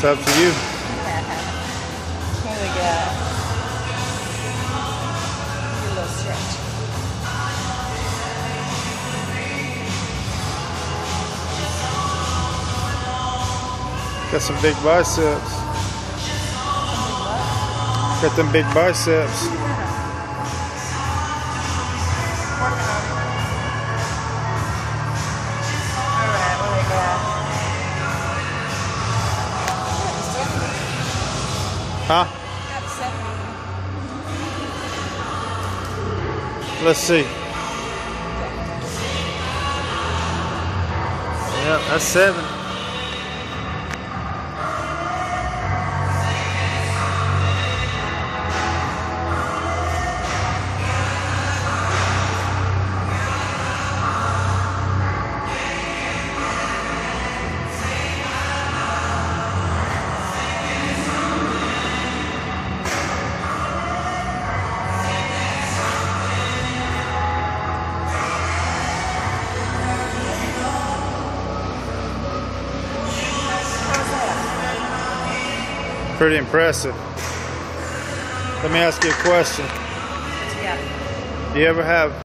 It's up to you. Here we go. Do a little stretch. Got some big biceps. Got them big biceps. Huh? Got a 70. Let's see. Yep, that's seven. Pretty impressive. Let me ask you a question. Got? Do you ever have